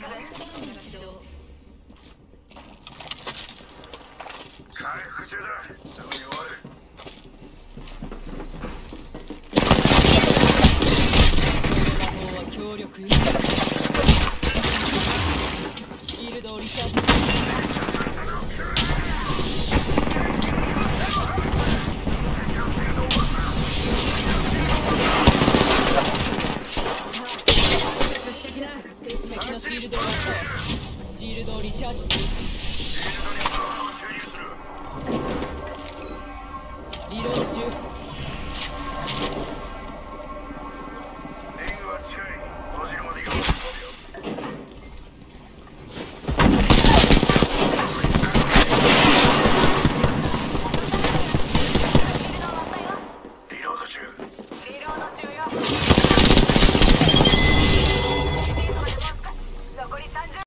シールドをリチャージ敵のシールドが壊シールドをリチャージする。リロード中。